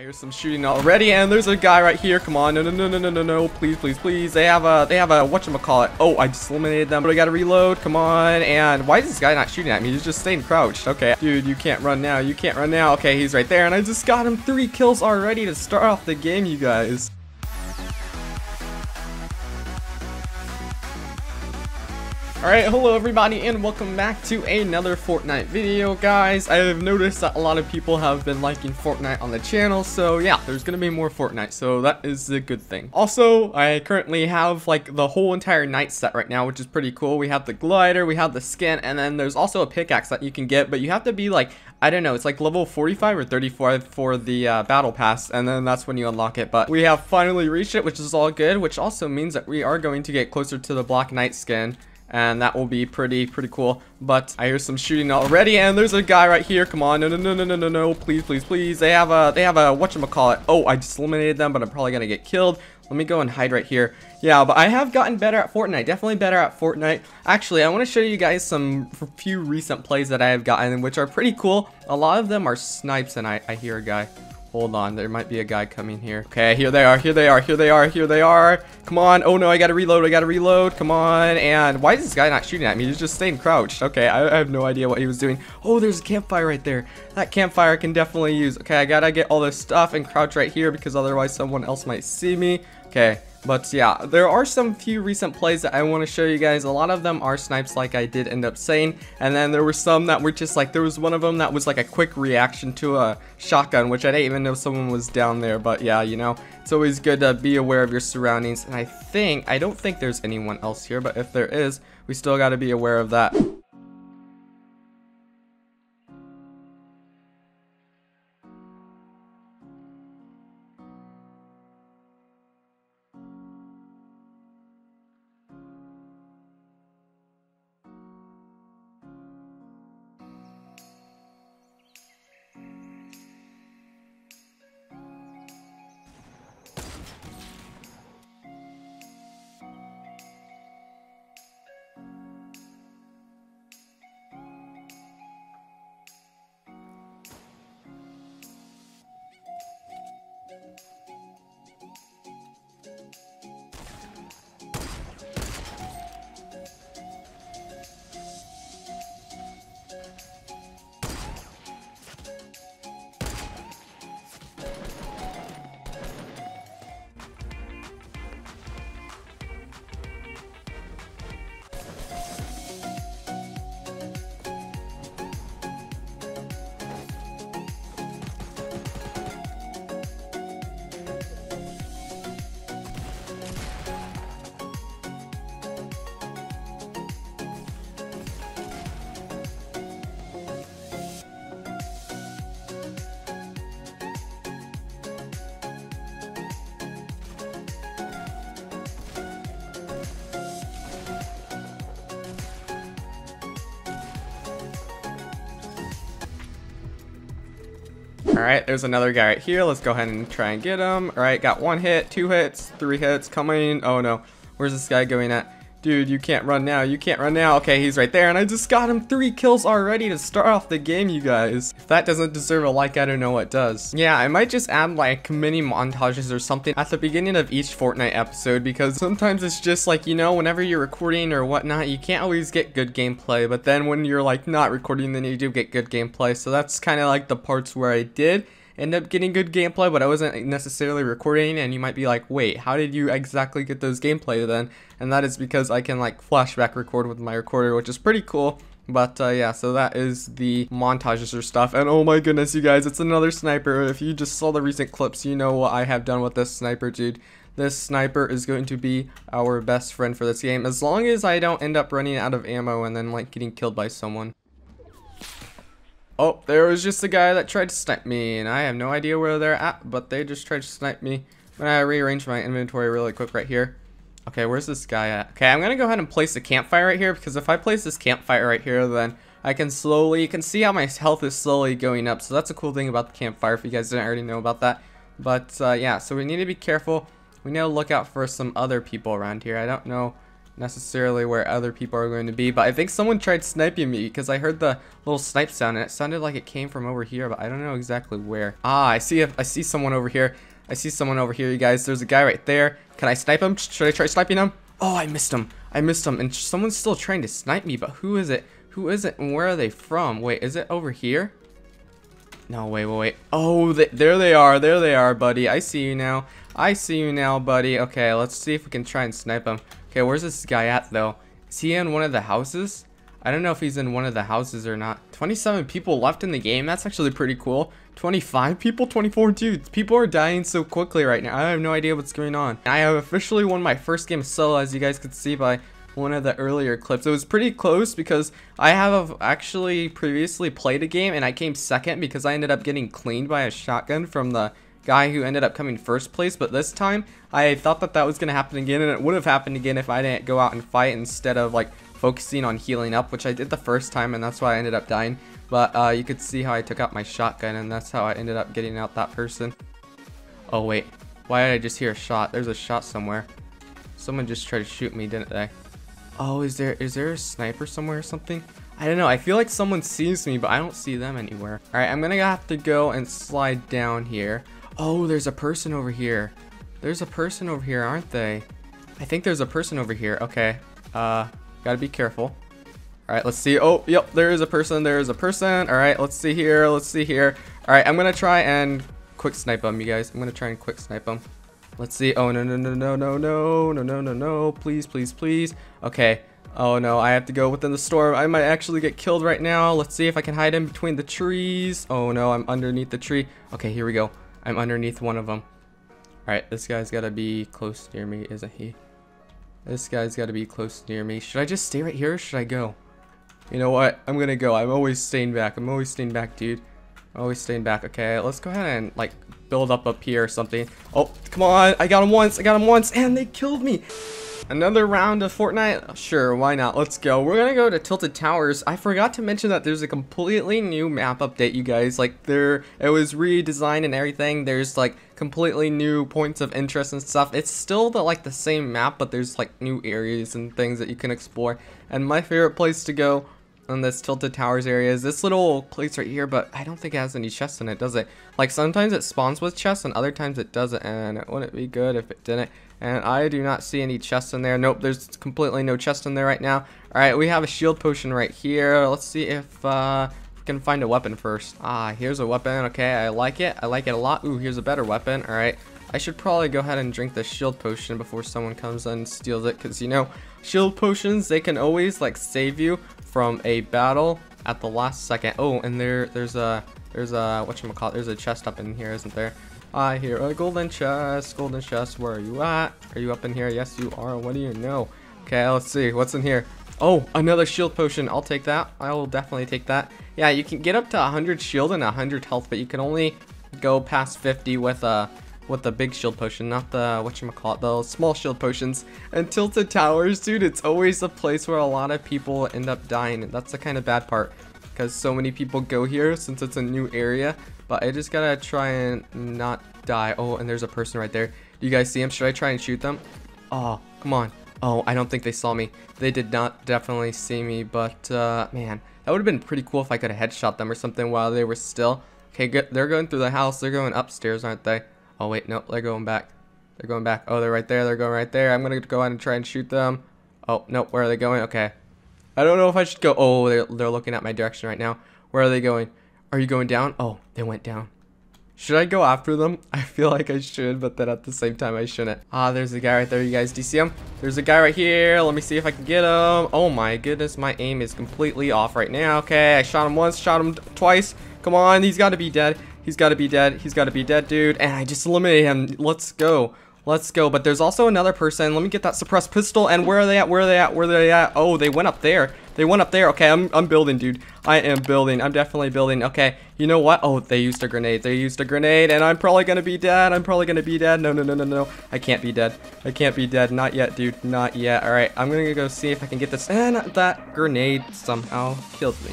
I hear some shooting already, and there's a guy right here. Come on, no, no, no, no, no, no, no, please, please, please. They have a, they have a, whatchamacallit. Oh, I just eliminated them, but I gotta reload. Come on, and why is this guy not shooting at me? He's just staying crouched. Okay, dude, you can't run now. You can't run now. Okay, he's right there, and I just got him three kills already to start off the game, you guys. Alright, hello everybody and welcome back to another Fortnite video, guys. I have noticed that a lot of people have been liking Fortnite on the channel, so yeah, there's gonna be more Fortnite, so that is a good thing. Also, I currently have like the whole entire knight set right now, which is pretty cool. We have the glider, we have the skin, and then there's also a pickaxe that you can get, but you have to be like, I don't know, it's like level 45 or 35 for the uh, battle pass, and then that's when you unlock it, but we have finally reached it, which is all good, which also means that we are going to get closer to the Black Knight skin and that will be pretty pretty cool. But i hear some shooting already and there's a guy right here. Come on. No no no no no no no. Please please please. They have a they have a whatchamacallit. Oh i just eliminated them but i'm probably gonna get killed. Let me go and hide right here. Yeah but i have gotten better at fortnite. Definitely better at fortnite. Actually i want to show you guys some few recent plays that i have gotten which are pretty cool. A lot of them are snipes and i i hear a guy Hold on, there might be a guy coming here. Okay, here they are, here they are, here they are, here they are. Come on. Oh no, I gotta reload, I gotta reload. Come on. And why is this guy not shooting at me? He's just staying crouched. Okay, I, I have no idea what he was doing. Oh, there's a campfire right there. That campfire I can definitely use. Okay, I gotta get all this stuff and crouch right here because otherwise someone else might see me. Okay, but yeah, there are some few recent plays that I want to show you guys. A lot of them are snipes like I did end up saying. And then there were some that were just like, there was one of them that was like a quick reaction to a shotgun, which I didn't even know someone was down there. But yeah, you know, it's always good to be aware of your surroundings. And I think, I don't think there's anyone else here, but if there is, we still got to be aware of that. Alright, there's another guy right here. Let's go ahead and try and get him. Alright, got one hit, two hits, three hits, coming. Oh no, where's this guy going at? Dude, you can't run now. You can't run now. Okay, he's right there, and I just got him three kills already to start off the game, you guys. If that doesn't deserve a like, I don't know what does. Yeah, I might just add like mini montages or something at the beginning of each Fortnite episode because sometimes it's just like, you know, whenever you're recording or whatnot, you can't always get good gameplay, but then when you're like not recording, then you do get good gameplay. So that's kind of like the parts where I did end up getting good gameplay, but I wasn't necessarily recording, and you might be like, wait, how did you exactly get those gameplay then? And that is because I can like flashback record with my recorder, which is pretty cool. But uh, yeah, so that is the montages or stuff. And oh my goodness, you guys, it's another sniper. If you just saw the recent clips, you know what I have done with this sniper, dude. This sniper is going to be our best friend for this game. As long as I don't end up running out of ammo and then like getting killed by someone. Oh, there was just a guy that tried to snipe me, and I have no idea where they're at, but they just tried to snipe me. I'm gonna rearrange my inventory really quick right here. Okay, where's this guy at? Okay, I'm gonna go ahead and place a campfire right here, because if I place this campfire right here, then I can slowly, you can see how my health is slowly going up, so that's a cool thing about the campfire, if you guys didn't already know about that. But, uh, yeah, so we need to be careful. We need to look out for some other people around here. I don't know necessarily where other people are going to be, but I think someone tried sniping me because I heard the little snipe sound and it sounded like it came from over here, but I don't know exactly where. Ah, I see if I see someone over here. I see someone over here, you guys. There's a guy right there. Can I snipe him? Should I try sniping him? Oh, I missed him. I missed him. And someone's still trying to snipe me, but who is it? Who is it and where are they from? Wait, is it over here? No, wait, wait, wait. Oh, there they are. There they are, buddy. I see you now. I see you now, buddy. Okay, let's see if we can try and snipe him. Okay, where's this guy at, though? Is he in one of the houses? I don't know if he's in one of the houses or not. 27 people left in the game. That's actually pretty cool. 25 people? 24 dudes. People are dying so quickly right now. I have no idea what's going on. I have officially won my first game solo, as you guys could see by one of the earlier clips. It was pretty close because I have actually previously played a game and I came second because I ended up getting cleaned by a shotgun from the guy who ended up coming first place. But this time, I thought that that was going to happen again and it would have happened again if I didn't go out and fight instead of like focusing on healing up, which I did the first time and that's why I ended up dying. But uh, you could see how I took out my shotgun and that's how I ended up getting out that person. Oh wait, why did I just hear a shot? There's a shot somewhere. Someone just tried to shoot me, didn't they? Oh, is there is there a sniper somewhere or something? I don't know. I feel like someone sees me, but I don't see them anywhere. All right, I'm gonna have to go and slide down here. Oh, there's a person over here. There's a person over here, aren't they? I think there's a person over here. Okay. Uh, gotta be careful. All right, let's see. Oh, yep, there is a person. There is a person. All right, let's see here. Let's see here. All right, I'm gonna try and quick snipe them, you guys. I'm gonna try and quick snipe them. Let's see. Oh, no, no, no, no, no, no, no, no, no, no. Please, please, please. Okay. Oh, no. I have to go within the storm. I might actually get killed right now. Let's see if I can hide in between the trees. Oh, no. I'm underneath the tree. Okay, here we go. I'm underneath one of them. Alright, this guy's got to be close near me, isn't he? This guy's got to be close near me. Should I just stay right here or should I go? You know what? I'm to go. I'm always staying back. I'm always staying back, dude. Always staying back. Okay, let's go ahead and, like, build up up here or something. Oh, come on. I got him once. I got him once. And they killed me. Another round of Fortnite? Sure, why not? Let's go. We're gonna go to Tilted Towers. I forgot to mention that there's a completely new map update, you guys. Like, there, it was redesigned and everything. There's, like, completely new points of interest and stuff. It's still the, like, the same map, but there's, like, new areas and things that you can explore. And my favorite place to go in this Tilted Towers area is this little place right here, but I don't think it has any chests in it, does it? Like, sometimes it spawns with chests, and other times it doesn't, and it wouldn't be good if it didn't. And I do not see any chests in there. Nope, there's completely no chest in there right now. Alright, we have a shield potion right here. Let's see if uh, we can find a weapon first. Ah, here's a weapon. Okay, I like it. I like it a lot. Ooh, here's a better weapon. Alright. I should probably go ahead and drink the shield potion before someone comes and steals it. Because, you know, shield potions, they can always, like, save you from a battle at the last second. Oh, and there, there's a, there's a, whatchamacallit, there's a chest up in here, isn't there? I hear a golden chest, golden chest, where are you at? Are you up in here? Yes, you are. What do you know? Okay, let's see. What's in here? Oh, another shield potion. I'll take that. I will definitely take that. Yeah, you can get up to 100 shield and 100 health, but you can only go past 50 with a with the big shield potion, not the whatchamacallit, the small shield potions. And Tilted Towers, dude, it's always a place where a lot of people end up dying. That's the kind of bad part because so many people go here since it's a new area. But I just gotta try and not die. Oh, and there's a person right there. Do you guys see him? Should I try and shoot them? Oh, come on. Oh, I don't think they saw me. They did not definitely see me, but uh, man, that would have been pretty cool if I could have headshot them or something while they were still. Okay, good. They're going through the house. They're going upstairs, aren't they? Oh, wait, no, they're going back. They're going back. Oh, they're right there. They're going right there. I'm going to go out and try and shoot them. Oh, no, where are they going? Okay. I don't know if I should go. Oh, they're, they're looking at my direction right now. Where are they going? Are you going down? Oh, they went down. Should I go after them? I feel like I should, but then at the same time I shouldn't. Ah, there's a guy right there, you guys. Do you see him? There's a guy right here. Let me see if I can get him. Oh my goodness, my aim is completely off right now. Okay, I shot him once, shot him twice. Come on, he's got to be dead. He's got to be dead. He's got to be dead, dude. And I just eliminated him. Let's go. Let's go. But there's also another person. Let me get that suppressed pistol. And where are they at? Where are they at? Where are they at? Oh, they went up there. They went up there. Okay, I'm, I'm building, dude. I am building. I'm definitely building. Okay, you know what? Oh, they used a grenade. They used a grenade, and I'm probably going to be dead. I'm probably going to be dead. No, no, no, no, no. I can't be dead. I can't be dead. Not yet, dude. Not yet. All right, I'm going to go see if I can get this. And that grenade somehow killed me.